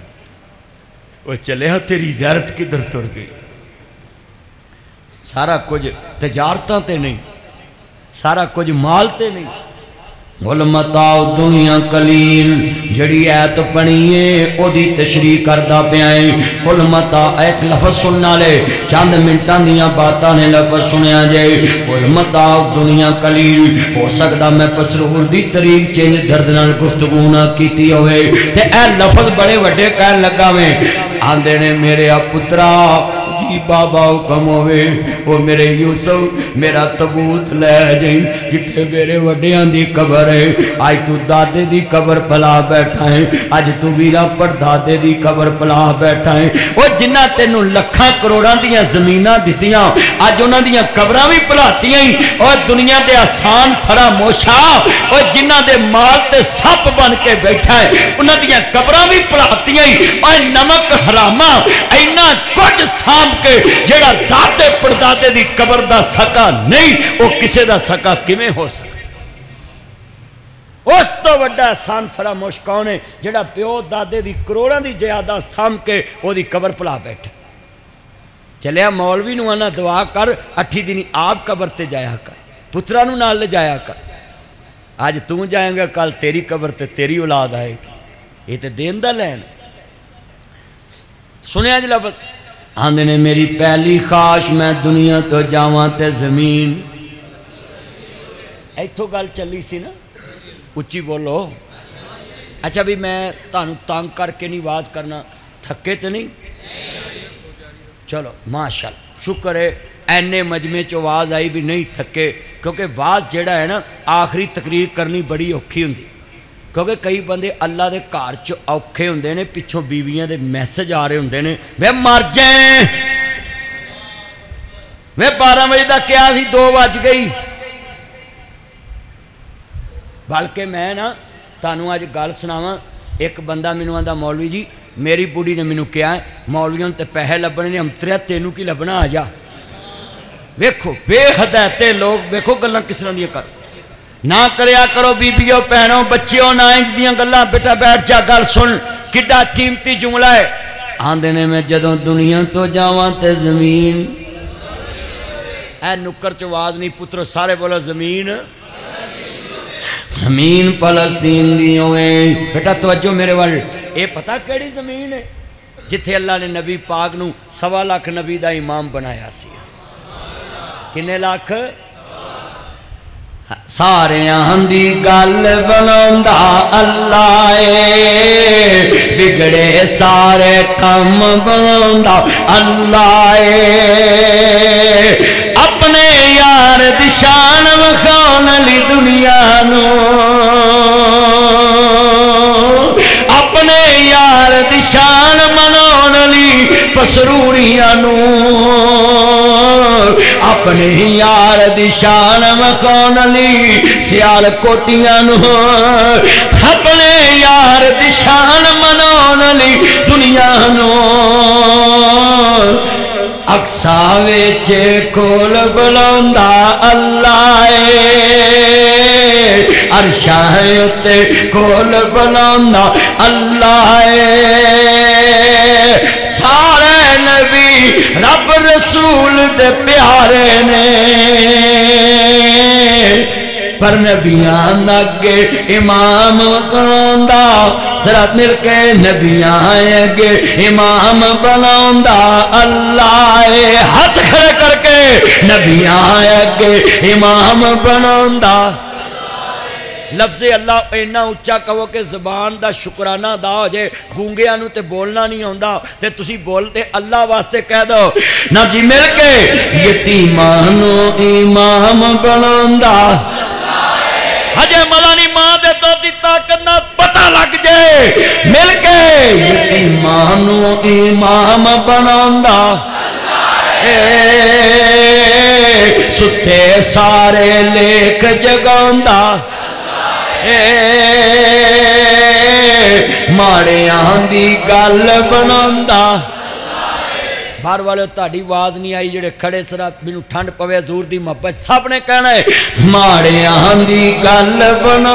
वो चलिया तेरी जैरत किधर तुर गई सारा कुछ तजारत नहीं सारा कुछ माल तो नहीं मुल दुनिया कलील जड़ी ऐत है तशरी करता एक चंद मिनटा ने जाए दुनिया हो मैं पसरूर की चेंज दर्द गुफ्तगु ना की हो लफज बड़े व्डे कह लगा वे आंदे ने मेरे आ पुत्रा जी बाबा हुक्म वो मेरे यूसुफ मेरा तबूत लै जाई जिथे मेरे वड्डिया की कबर है अज तू दादे की कबर पला बैठा है अज तू वीरा परदादे की कबर पला बैठा है। वो जिन्ना तेन लखा करोड़ा दमीन दित्तियाँ अज उन्होंने कबर भी भुलातियाँ और दुनिया के आसान फरा मोशा और जिन्हों माल ते सप बन के बैठा है उन्होंने कबर भी भुलातियाँ और नमक हरामा इन्ना कुछ सा साम के जेड़ा दाते पड़दादे की कबर का सका नहीं वो किसी का सका किमें हो सकता उस तो व्डा एहसान फरामोश कौन है, जोड़ा प्यो दादे की करोड़ों की ज़्यादा साम के वो कबर भुला बैठे। चलिया, मौलवी आना दुआ कर अठी दिन आप कबर से जाया कर, पुत्रा नाल ले जाया कर। अज तू जाएगा, कल तेरी कबर ते तेरी औलाद आएगी। ये तो देन का लैन। सुनिया जी लफ्ज, आंदे ने, मेरी पहली खाश, मैं दुनिया तो तो इतों गल चली सी ना उच्ची बोलो अच्छा भी मैं तहु तंग करके नहीं आवाज़ करना थके तो नहीं चलो माशा शुक्र है एने मजमे च आवाज़ आई भी नहीं थके क्योंकि वाज जड़ा है ना आखिरी तकरीर करनी बड़ी औखी होंगी क्योंकि कई बंदे अल्लाह के घर च औखे होंगे ने पिछों बीवियाँ के मैसेज आ रहे होंगे ने वे मर जाए वे बारह बजे का क्या सी बल्कि मैं ना तू अज गल सुनाव। एक बंदा मैनू आता मौलवी जी, मेरी बुढ़ी ने मैनू कहा मौलवियों तो पैसे लभने ने अंतरिया तेनों की लभना आ जा। वेखो बेहदायते लोग, वेखो गल् किस तरह दर ना करया करो बीबियों भैनों बच्चियों, ना इंज दल बेटा बैठ जा, गल सुन कि कीमती जुमला है। आंदे ने, मैं जदों दुनिया तो जावा तो ज़मीन। ए नुक्कर च आवाज़ नहीं, पुत्रो, सारे बोलो ज़मीन। ज़मीन फलस्तीन दी होवे। बेटा, तवज्जो मेरे वाल। ये पता केड़ी ज़मीन है जिथे अल्लाह ने नबी पाक न सवा लख नबी का इमाम बनाया किन्ने लख? सारियाँ दी गल बना अल्लाह बिगड़े सारे कम बना अल्लाह अपने यार दिशान वखान ली दुनिया अपने यार दिशान मना ली पसरूरिया अपने यार दी शान मकान ली सियाल कोटिया अपने यार दी शान ली दुनिया अक्सा विच कोल बुला अल्लाह अरशा उत्ते कोल बुला अल्लाह सारे नबी रब रसूल दे प्यारे ने। पर नबिया अगे इमाम कौंदा जरा मिल के नबिया अगे इमाम बना अल्लाह हथ खड़े करके नबिया अगे इमाम बना लफ्ज अल्लाह इन्ना उच्चा कहो कि जबान का शुकराना अदा हो जाए गूंगिया तो बोलना नहीं आता तो तुम बोलते अल्लाह वास्ते कह दो। ना जी मिल के इमाम बना हजे मलानी माँ दे तो दी ताकत ना पता लग जाए मिल के यतीमानो इमाम बना सुते सारे लेख जगा माड़िया की गल बना बाहर वाले ताड़ी आवाज़ नहीं आई जेडे खड़े सरा मैं ठंड पवे हजूर की मोहब्बत सबने कहना है माड़िया की गल बना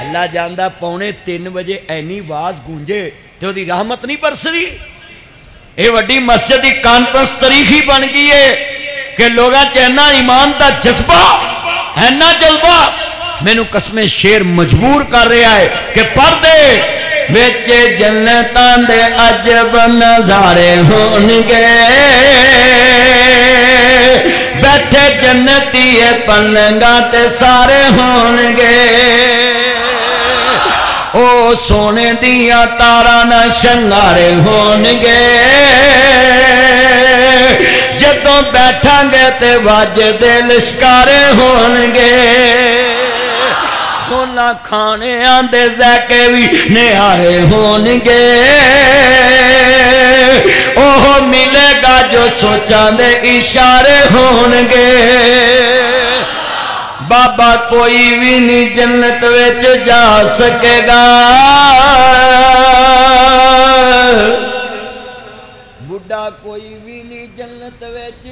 अल्लाह जाता पौने तीन बजे एनी आवाज़ गूंजे तो रहमत नहीं बरसरी ये वी मस्जिद की कॉन्फ्रेंस तरीखी बन गई है कि लोगों च इना ईमान का जज्बा इना जज्बा मैनू कसमे शेर मजबूर कर रहा है कि पढ़ बिच जन्नत दे अजब नजारे होनगे बैठे जन्नती है पलंगा ते सारे होनगे ओ सोने दिया तारा न शंगारे हो होनगे जदों बैठांगे ते वजदे लिशकारे होनगे सोना खाने आंदे जैके भी निहारे होनगे ओह मिलेगा जो सोचा दे इशारे होनगे बाबा कोई भी नहीं जन्नत विच जा सकेगा बुढ़ा कोई भी नहीं जन्नत विच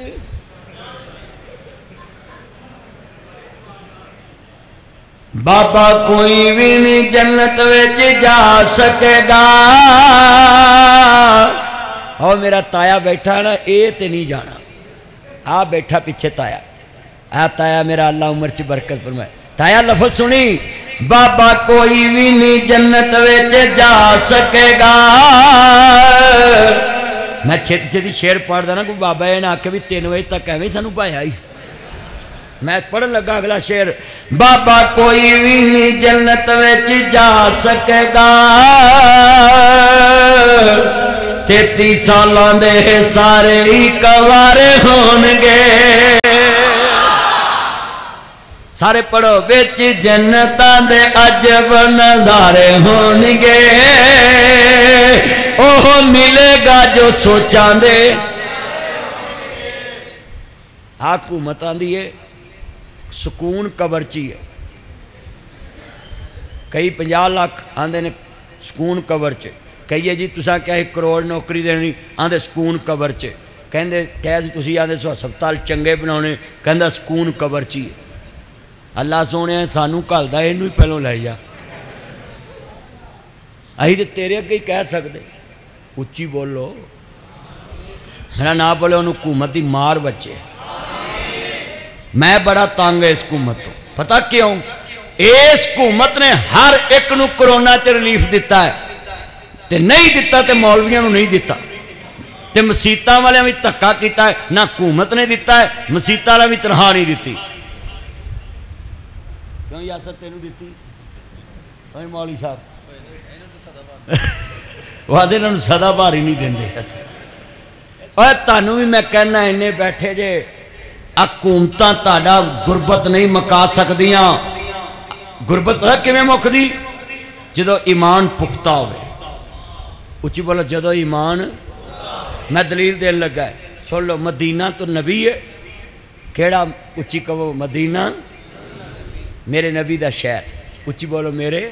बाबा कोई भी नहीं जन्नत विच जा सकेगा। और मेरा ताया बैठा ना ये तो नहीं जाना। आ बैठा पीछे ताया। आ ताया मेरा अल्लाह उम्र च बरकत फरमाए। ताया लफज सुनी, बाबा कोई भी नहीं जन्नत विच जा सकेगा। मैं छेती छेती शेर पढ़दा ना, कोई बाबा ने आके भी तीन बजे तक एवं सानू पाया ही मैं पढ़न लगा अगला शेर। बाबा कोई भी नहीं जन्नत विच जा सकेगा तेती साल दे सारे ही कवारे होनगे सारे पढ़ो बिच जन्नत दे अजब नजारे होनगे ओह मिलेगा जो सोचा दे। हुकूमत आंदी है ਸਕੂਨ ਕਬਰ 'ਚ ਹੀ ਹੈ। ਕਈ 50 ਲੱਖ ਆਂਦੇ ਨੇ ਸਕੂਨ ਕਬਰ 'ਚ। ਕਹੀਏ ਜੀ, ਤੁਸੀਂ ਕਿਹਾ 1 ਕਰੋੜ ਨੌਕਰੀ ਦੇਣੀ ਆਂਦੇ ਸਕੂਨ ਕਬਰ 'ਚ। ਕਹਿੰਦੇ, ਕਹਿ ਸੀ ਤੁਸੀਂ ਆਂਦੇ ਸੋ ਹਸਪਤਾਲ ਚੰਗੇ ਬਣਾਉਣੇ ਕਹਿੰਦਾ ਸਕੂਨ ਕਬਰ 'ਚ ਹੀ ਅੱਲਾ ਸੋਹਣਿਆ ਸਾਨੂੰ ਘਲਦਾ ਇਹਨੂੰ ਹੀ ਪਹਿਲੋਂ ਲੈ ਜਾ। ਅਸੀਂ ਤੇ ਤੇਰੇ ਅੱਗੇ ਹੀ ਕਹਿ ਸਕਦੇ। ਉੱਚੀ ਬੋਲੋ। ਮੇਰਾ ਨਾ ਬੋਲੇ ਉਹਨੂੰ ਹਕੂਮਤ ਦੀ ਮਾਰ ਬੱਚੇ ਮੈਂ ਬੜਾ ਤੰਗ ਇਸ ਹਕੂਮਤ ਤੋਂ। ਪਤਾ ਕਿਉਂ? ਇਸ ਹਕੂਮਤ ਨੇ ਹਰ ਇੱਕ ਨੂੰ ਕਰੋਨਾ 'ਚ ਰਿਲੀਫ ਦਿੱਤਾ ਹੈ। ਤੇ ਨਹੀਂ ਦਿੱਤਾ ਤੇ ਮੌਲਵੀਆਂ ਨੂੰ ਨਹੀਂ ਦਿੱਤਾ। ਤੇ ਮਸੀਤਾਂ ਵਾਲਿਆਂ ਵੀ ਧੱਕਾ ਕੀਤਾ ਨਾ ਹਕੂਮਤ ਨੇ ਦਿੱਤਾ ਹੈ, ਮਸੀਤਾਂ ਵਾਲਿਆਂ ਵੀ ਤਨਖਾਹ ਨਹੀਂ ਦਿੱਤੀ। ਕਿਉਂ ਯਾਸਰ ਤੈਨੂੰ ਦਿੱਤੀ? ਓਏ ਮੌਲੀ ਸਾਹਿਬ। ਵਾਦੇ ਇਹਨਾਂ ਨੂੰ ਸਦਾ ਭਾਰੀ ਨਹੀਂ ਦਿੰਦੇ। ਓਏ ਤੁਹਾਨੂੰ ਵੀ ਮੈਂ ਕਹਿਣਾ ਇੰਨੇ ਬੈਠੇ ਜੇ ਹਕੂਮਤਾਂ ਤੁਹਾਡਾ ਗੁਰਬਤ ਨਹੀਂ ਮਕਾ ਸਕਦੀਆਂ ਗੁਰਬਤ ਪਤਾ ਕਿਵੇਂ ਮੁੱਕਦੀ ਜਦੋਂ ਈਮਾਨ ਪੁਖਤਾ ਹੋਵੇ ਉੱਚੀ ਬੋਲੋ ਜਦੋਂ ਈਮਾਨ ਮੈਂ ਦਲੀਲ ਦੇਣ ਲੱਗਾ ਹੈ। ਸੁਣ ਲਓ ਮਦੀਨਾ ਤੋਂ ਨਬੀ ਹੈ ਕਿਹੜਾ ਉੱਚੀ ਕਹੋ ਮਦੀਨਾ ਮੇਰੇ ਨਬੀ ਦਾ ਸ਼ਹਿਰ ਉੱਚੀ ਬੋਲੋ ਮੇਰੇ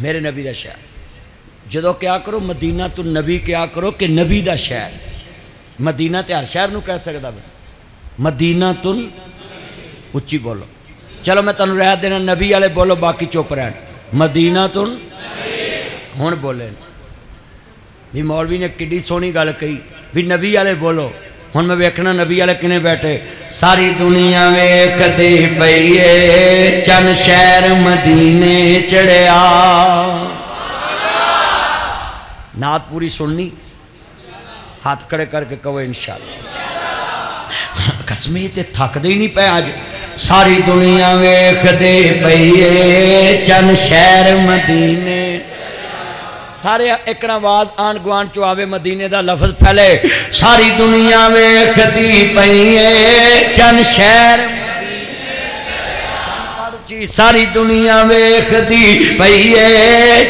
ਮੇਰੇ ਨਬੀ ਦਾ ਸ਼ਹਿਰ ਜਦੋਂ ਕਿਆ ਕਰੋ ਮਦੀਨਾ ਤੋਂ ਨਬੀ ਕਿਆ ਕਰੋ ਕਿ ਨਬੀ ਦਾ ਸ਼ਹਿਰ ਮਦੀਨਾ ਤੇ ਹਰ ਸ਼ਹਿਰ ਨੂੰ ਕਹਿ ਸਕਦਾ ਮੈਂ मदीना तुल उची बोलो। चलो मैं तुम रह देना, नबी आले बोलो, बाकी चुप रह। मदीना तुल हूँ बोले। भी मौलवी ने कि सोहनी गल कही, भी नबी आले बोलो। हूँ मैं वेखना नबी आले कि बैठे। सारी दुनिया वेख दे है चन शहर मदीने चढ़िया नात पूरी सुननी। हाथ खड़े करके कहो, इंशाल्लाह। ਕਸਮੇ ਤੇ ਥੱਕਦੇ ਹੀ ਨਹੀਂ ਪਏ ਅੱਜ ਸਾਰੀ ਦੁਨੀਆ ਵੇਖਦੇ ਪਈ ਏ ਚੰਨ ਸ਼ਹਿਰ ਮਦੀਨੇ ਸਾਰੇ ਇੱਕ ਨਾ ਆਵਾਜ਼ ਆਣ ਗੁਆਂਢ ਚ ਆਵੇ ਮਦੀਨੇ ਦਾ ਲਫ਼ਜ਼ ਫੈਲੇ ਸਾਰੀ ਦੁਨੀਆ ਵੇਖਦੀ ਪਈ ਏ ਚੰਨ ਸ਼ਹਿਰ ਜੀ ਸਾਰੀ ਦੁਨੀਆ ਵੇਖਦੀ ਪਈ ਏ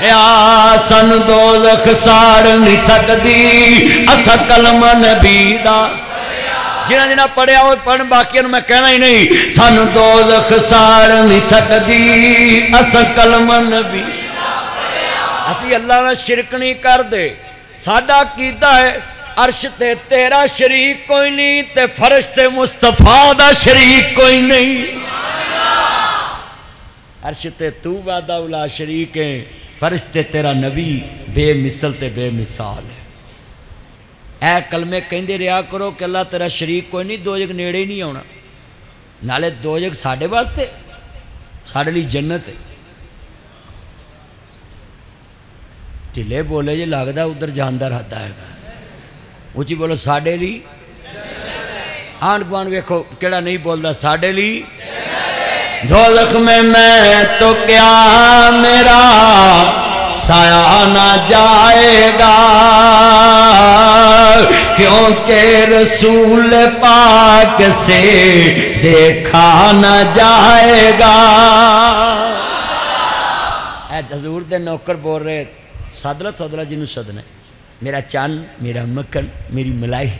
सन दो लख साड़ नहीं सकती अस कलम नबी का जिन्हें जिन्हें पढ़िया और पढ़ बाकी मैं कहना ही नहीं सन दो लख साड़ नहीं सकती अस कलम नबी असं अल्लाह ने शिरक नहीं कर दे साडा कीता है अर्श ते तेरा शरीक कोई नहीं ते फर्श ते मुस्तफ़ा दा शरीक कोई नहीं अर्श ते तू वादा उला शरीक है ਸ਼ਰੀਕ ਹੈ ਫਰਸ਼ ਤੇ ਤੇਰਾ ਨਬੀ ਬੇਮਿਸਲ ਤੇ ਬੇਮਿਸਾਲ ਹੈ ਐ ਕਲਮੇ ਕਹਿੰਦੇ ਰਿਹਾ ਕਰੋ ਕਿ ਅੱਲਾ ਤੇਰਾ ਸ਼ਰੀਕ ਕੋਈ ਨਹੀਂ ਦੋਜਗ ਨੇੜੇ ਹੀ ਨਹੀਂ ਆਉਣਾ ਨਾਲੇ ਦੋਜਗ ਸਾਡੇ ਵਾਸਤੇ ਸਾਡੇ ਲਈ ਜੰਨਤ ਹੈ ਢਿੱਲੇ ਬੋਲੇ ਜੇ ਲੱਗਦਾ ਉਧਰ ਜਾਂਦਾ ਰਹਦਾ ਹੈਗਾ ਉੱਚੀ ਬੋਲੋ ਸਾਡੇ ਲਈ ਆਂਡ ਗਵਾਨ ਵੇਖੋ ਕਿਹੜਾ ਨਹੀਂ ਬੋਲਦਾ ਸਾਡੇ ਲਈ ढोलक में मैं तो क्या मेरा साया ना जाएगा। क्योंकि रसूल पाक से देखा न जाएगा? हजूर के नौकर बोल रहे सादला सादला जी सदना मेरा चन मेरा मक्खन, मेरी मलाई।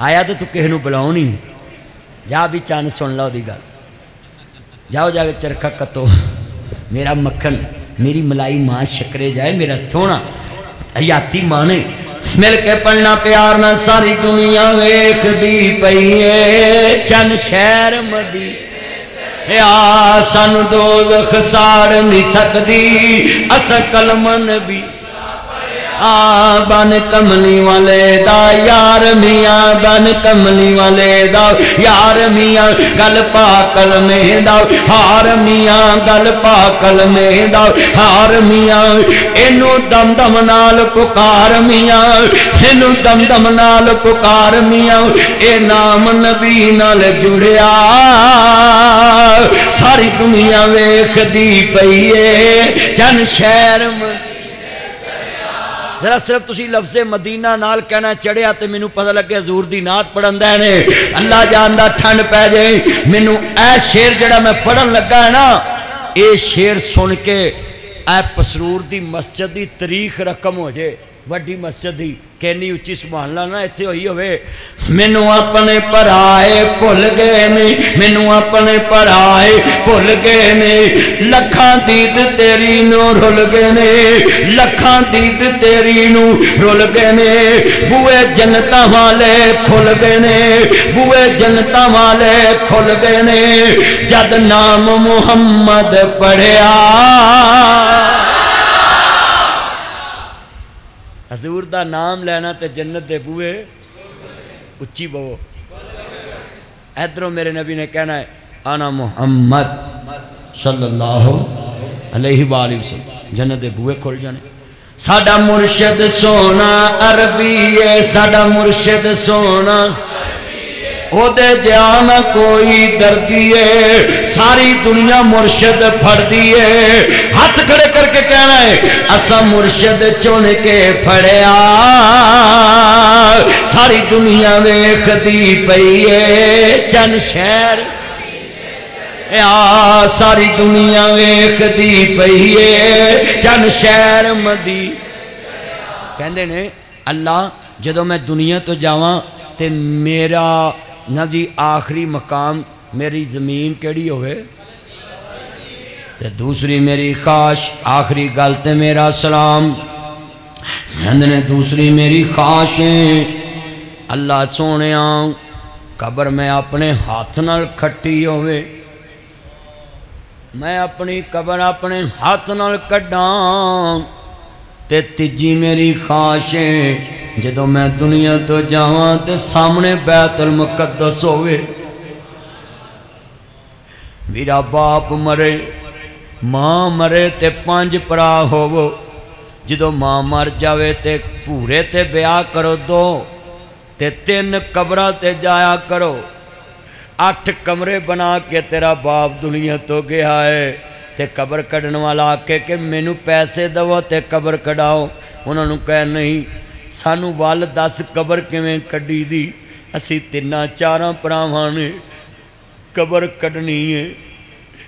आया तो तू कि बुलाओ नहीं। जा भी चन सुन लो गल। जाओ जाके चरखा कतो। मेरा मक्खन, मेरी मलाई माँ शकरे जाए, मेरा सोना। हयाती माँ ने मिल के पढ़ना प्यार ना, सारी दुनिया वेख दी पई है। चन शहर मदी। सन दो दुख साड़ नहीं सकती अस कलमन भी। बन कमली वाले दा, यार मियाँ बन कमली वाले दा, यार मियाँ गल पाकल में दा, हार मिया गल पाकल में दा, हार मिया इनू दम दम नाल पुकार मिया इनू दम दम नाल पुकार मियाँ, ए नाम नबी नाल जुड़िया। सारी दुनिया वेखदी पई है जन शहर जरा सिर्फ़ तुम लफजे मदीना नाल कहना चढ़िया तो मैनू पता लगे हजूर की नात पढ़न देने अल्लाह जानता ठंड पै जाए। मैनू ए शेर जरा मैं पढ़न लगा है ना ये शेर सुन के ए पसरूर की मस्जिद की तरीक रकम हो जाए। ਵੱਡੀ ਮਸਜਿਦ ਦੀ ਕਿੰਨੀ ਉੱਚੀ ਸੁਭਾਨ ਅੱਲਾ ਨਾ ਇੱਥੇ ਹੋਈ ਹੋਵੇ ਮੈਨੂੰ ਆਪਣੇ ਭਰਾਏ ਭੁੱਲ ਗਏ ਨੇ ਮੈਨੂੰ ਆਪਣੇ ਭਰਾਏ ਭੁੱਲ ਗਏ ਨੇ ਲੱਖਾਂ ਦੀਦ ਤੇਰੀ ਨੂੰ ਰੁੱਲ ਗਏ ਨੇ ਲੱਖਾਂ ਦੀਦ ਤੇਰੀ ਨੂੰ ਰੁੱਲ ਗਏ ਨੇ ਬੂਏ ਜੰਨਤਾਂ ਵਾਲੇ ਖੁੱਲ ਗਏ ਨੇ ਬੂਏ ਜੰਨਤਾਂ ਵਾਲੇ ਖੁੱਲ ਗਏ ਨੇ ਜਦ ਨਾਮ ਮੁਹੰਮਦ ਪੜਿਆ ਹਜ਼ੂਰ ਦਾ ਨਾਮ ਲੈਣਾ ਤੇ ਜੰਨਤ ਦੇ ਬੂਏ ਉੱਚੀ ਬਵੋ इधरों मेरे नबी ने कहना है आना मुहम्मद सल्लल्लाहु अलैहि वसल्लम जन्नत दे बूहे खुल जाने साडा मुर्शद सोना अरबी है साडा मुर्शद सोना ओदे जान कोई दर्दी है सारी दुनिया मुर्शद फड़दी है हाथ खड़े करके कहना है, असा मुर्शद चुन के फड़िया। सारी दुनिया वेखदी पई है चन शहर। सारी दुनिया वेखदी पई है चन शहर मदी। कहते ने, अल्लाह ਜਦੋਂ मैं दुनिया तो जावा, ते मेरा ना जी आखिरी मकाम मेरी ज़मीन केड़ी होवे? ते दूसरी मेरी खाश, आखिरी गल ते मेरा सलाम। ने दूसरी मेरी खाश। है अल्लाह सोने कबर मैं अपने हाथ नाल खट्टी होवे। मैं अपनी कबर अपने हाथ नाल कड्डा। ते तीजी मेरी खाश है जो मैं दुनिया तो जावा तो सामने बैतल मुकदस होवे। मेरा बाप मरे माँ मरे ते पाँच भरा होवो जो माँ मर जावे ते पूरे ते ब्याह करो दो ते तीन कबर ते जाया करो अठ कमरे बना के तेरा बाप दुनिया तो गया है ते कबर कढ़न वाला आके कि मैनू पैसे दवो ते कबर कढ़ाओ उन्होंने कह नहीं सानू वल दस कबर किमें कड्डी दी असी तिना चार भरावान ने कबर कढ़नी है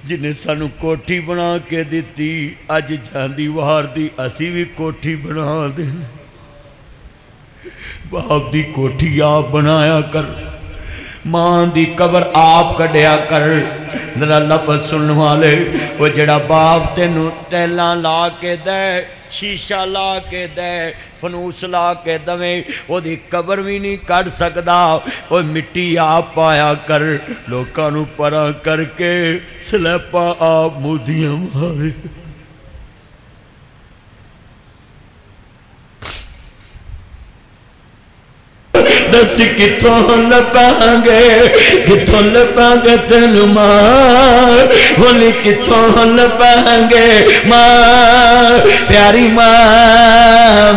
जिन्हें सानू कोठी बना के दी अज जाती वार दी, असी भी कोठी बना दे बाप की कोठी आप बनाया कर, माँ की कबर आप कढ़िया कर। लफ सुन वाले, वो जड़ा बाप तेन टैल ला के दे, शीशा ला के दे फनूस ला के दवे ओदी कबर भी नहीं कड़ सकता वो मिट्टी आप पाया कर लोगों पर करके स्लैपा आप मोदियाँ मारे किथो हल पे कल पू मोली किथे हल प्यारी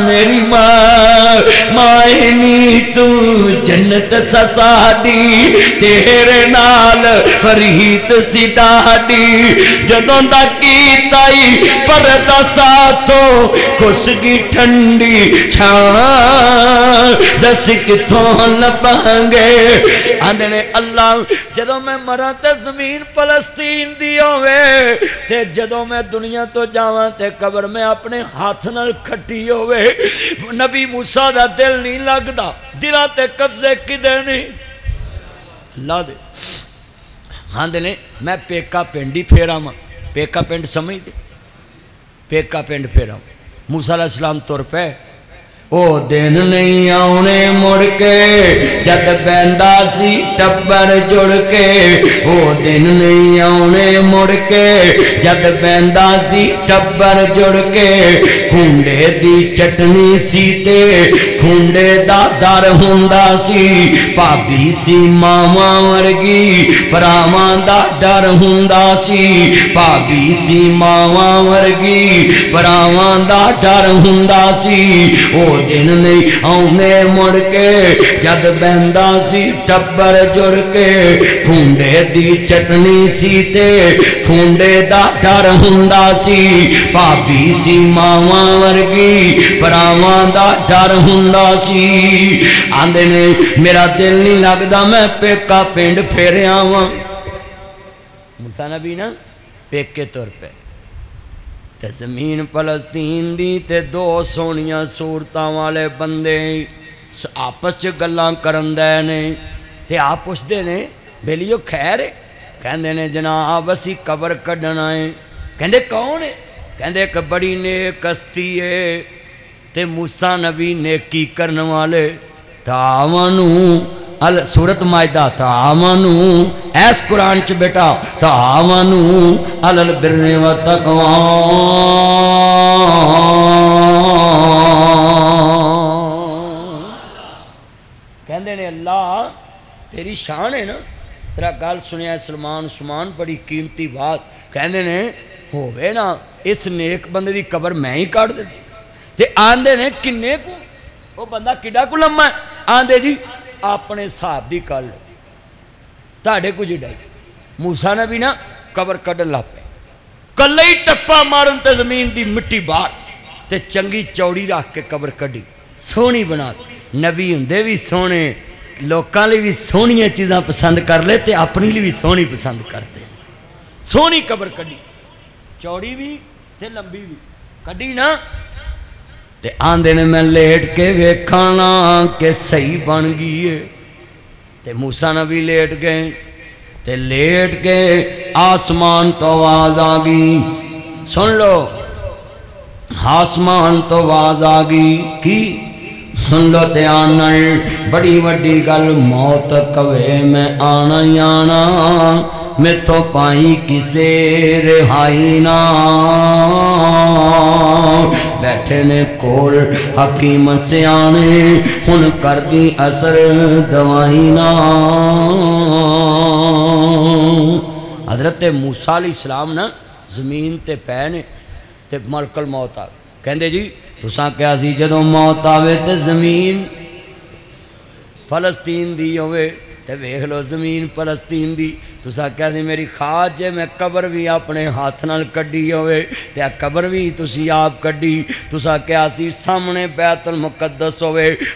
मेरी मां मायनी तू जन्नत ससादी तेरे नाली त सिधा जॾो त की ताई पर त साथो कुछ ठंडी छा दस किथो मैं ते दी कबर में अपने हाथ नबी मूसा दा दिल नहीं दिला कब्जे अल्लाह दे। मैं पेका पिंड ही फेरा पेका पिंड समझदे पेका पिंड फेरा मूसा सलाम तुर पे। ओ दिन नहीं आने मुड़के जद बहता सी टब्बर जुड़ के। ओ दिन नहीं आने मुड़के जद बहता सी टब्बर जुड़ के। खुंडे दी चटनी सी ते खुंडे दा दर हुंदा सी भाभी सी मावा वर्गी भरावा दा डर हुंदा सी भाभी सी मावा वर्गी भरावा दा डर हुंदा सी ओ दिन नहीं आने मुड़ के जद बहता सी टब्बर जुड़ के खुंडे दी चटनी सी ते खुंडे दा डर हुंदा सी भाभी सी मावा वर्गी भरावां डर हुंदा मेरा दिल नहीं लगता मैं पेका पिंड फेर आवा नबी ना पेके तुर पे ते ज़मीन फलस्तीन दी ते दो सोनिया सूरत वाले बंदे आपस च गल्लां ते आप पुछते ने बेलियो खैर कहंदे जनाब असी कबर कढना है कहंदे कौन है कहते एक ने कस्ती है ते मूसा नबी नेकी करने वाले तावन अल सूरत माजदा तावन ऐस कुरान च बेटा तावन अल अल बिरने व कल्ला तेरी शान है ना तेरा गल सुनिया सलमान सुमान बड़ी कीमती बात कहते हैं ਹੋਵੇ ਨਾ, ਇਸ ਨੇਕ ਬੰਦੇ ਦੀ ਕਬਰ ਮੈਂ ਹੀ ਕੱਢ ਦੇ ਤੇ ਆਂਦੇ ਨੇ ਕਿੰਨੇ ਕੁ, ਉਹ ਬੰਦਾ ਕਿੱਡਾ ਕੁ ਲੰਮਾ ਆਂਦੇ ਜੀ, ਆਪਣੇ ਹਿਸਾਬ ਦੀ ਕੱਢ ਲਓ। ਤੁਹਾਡੇ ਕੁਝ ਜਿਹਾ ਮੂਸਾ ਨਬੀ ਨਾ ਕਬਰ ਕੱਢਣ ਲੱਗ ਪਏ। ਕੱਲੇ ਹੀ ਟੱਪਾ ਮਾਰਨ ਤੇ ਜ਼ਮੀਨ ਦੀ ਮਿੱਟੀ ਬਾਹਰ ਤੇ ਚੰਗੀ ਚੌੜੀ ਰੱਖ ਕੇ ਕਬਰ ਕੱਢੀ। ਸੋਹਣੀ ਬਣਾ ਨਬੀ ਹੁੰਦੇ ਵੀ ਸੋਹਣੇ, ਲੋਕਾਂ ਲਈ ਵੀ ਸੋਹਣੀਆਂ ਚੀਜ਼ਾਂ ਪਸੰਦ ਕਰ ਲੈ ਤੇ ਆਪਣੀ ਲਈ ਵੀ ਸੋਹਣੀ ਪਸੰਦ ਕਰਦੇ ਸੋਹਣੀ ਕਬਰ ਕੱਢੀ। ਚੌੜੀ ਵੀ ਤੇ ਲੰਬੀ ਵੀ ਕੱਢੀ ਨਾ ਤੇ ਆਂਦੇ ਨੇ ਮੈਂ ਲੇਟ ਕੇ ਵੇਖਾਣਾ ਕਿ ਸਹੀ ਬਣ ਗਈ ਏ ਤੇ मूसा नबी लेट गए ते लेट के आसमान तो आवाज आ गई सुन लो आसमान तो आवाज आ गई की सुन लो ते आना बड़ी वड्डी गल मौत कवे मैं आना ही आना मैं तो पाई किसे रिहाई ना। बैठे ने कोल हकीम सियाने हुन कर दी असर दवाई ना। हज़रत मूसा सलाम ना ज़मीन ते पै ने ते मलकल मौत आ। कहते जी, तुसा क्या सी जदों मौत आवे तो ज़मीन फलस्तीन दी होवे तो वेख लो ज़मीन फलस्तीन की तुस आख्या मेरी खाद जे मैं कबर भी अपने हाथ न क्ढी हो कबर भी तुम आप क्ढी तुस आख्या सी, सामने बैतुल मुकदस हो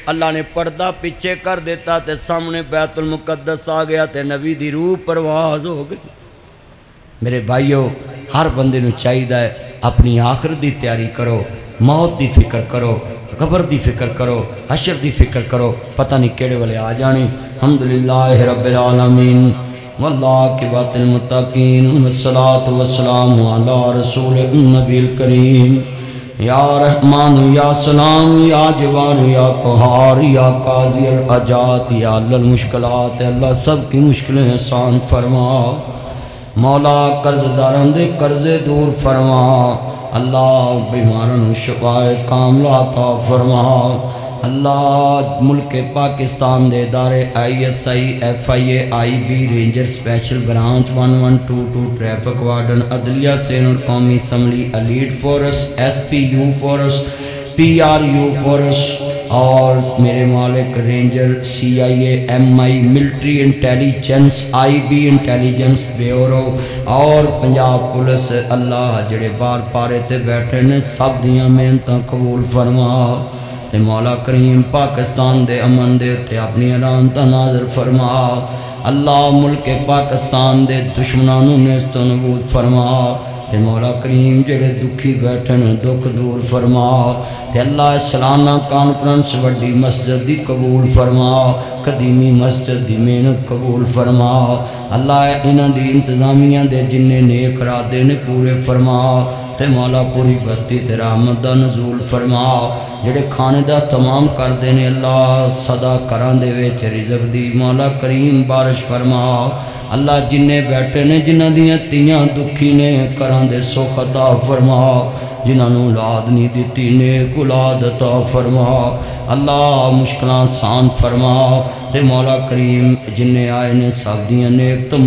अला ने पर्दा पिछे कर दिता तो सामने बैतुल मुकदस आ गया तो नबी की रूह परवाज हो गई। मेरे भाईओ हर बंदे चाहिए अपनी आखिर की तैयारी करो, मौत की फ़िक्र करो कबर की फ़िक्र करो, हशर की फ़िक्र करो, पता नहीं केड़े वाले आ जाने। वल्लाह की बातिल मुत्तकीन। वस्सलातु वस्सलाम अला रसूल नबील करीम। या रहमान, या सलाम, या जवान, या कुहार, या काजी अजात या अल मुश्किलात। अल्लाह सब की मुश्किलें आसान फरमा। मौला कर्जदारों के कर्जे दूर फरमा। अल्लाह बीमारों, शफाए कामलाता फरमा। अल्लाह मुल्क पाकिस्तान के इदारे I S I, F I A, I B, ranger, special branch, one one two two, traffic warden, अदलिया, सेनर, कौमी assembly elite forces, S P U forces, P R U forces और मेरे मालिक ranger C I M I military intelligence I B intelligence bureau और Punjab police, अल्लाह जड़े बार पारे ते बैठे ने, सब दियाँ मेहनत कबूल फरमा। ते मौला करीम पाकिस्तान दे अमन दे उत्ते अपनी रानता नाजर फरमा। अल्लाह मुल्क पाकिस्तान दे दुश्मनों ने इस तो नबूद फरमा। ते मौला करीम जेड़े दुखी बैठन, दुख दूर फरमा। ते अल्लाह सलाना कॉन्फ्रेंस वड्डी मस्जिद की कबूल फरमा। कदीमी मस्जिद की मेहनत कबूल फरमा। अल्लाह इन्हां इंतजामिया दे जिन्ने नेक इरादे ने पूरे फरमा। ते मौला पूरी बस्ती तेरा अहमद नजूल फरमा जेडे खाने का तमाम करते ने अल्लाह सदा करा दे रिजक दी मौला करीम बारिश फरमा अल्लाह जिन्ने बैठे ने जिन्हों दियाँ दुखी ने घर दे सुख अता फरमा जिन्होंने औलाद नहीं दी ने औलाद अता फरमा अल्लाह मुश्किल आसान फरमा तो मौला करीम जिन्ने आए ने सब दियाँ नेक तो